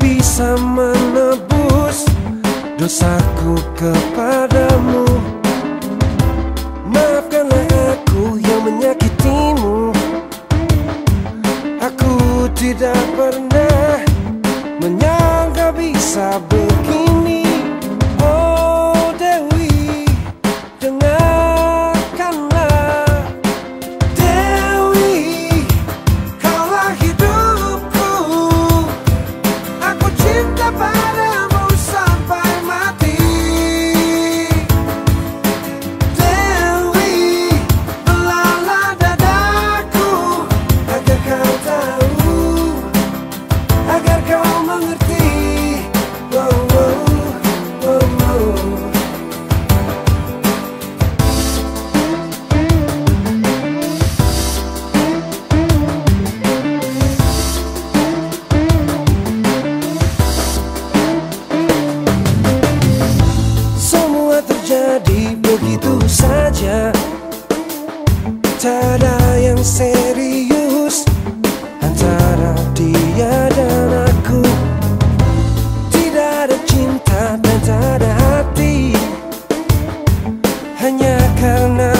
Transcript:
bisa menebus dosaku kepadamu. Maafkanlah aku yang menyakitimu. Aku tidak pernah menyangka bisa begini Jadi begitu saja. Tak ada yang serius Antara dia dan aku. Tidak ada cinta dan tak ada hati. Hanya karena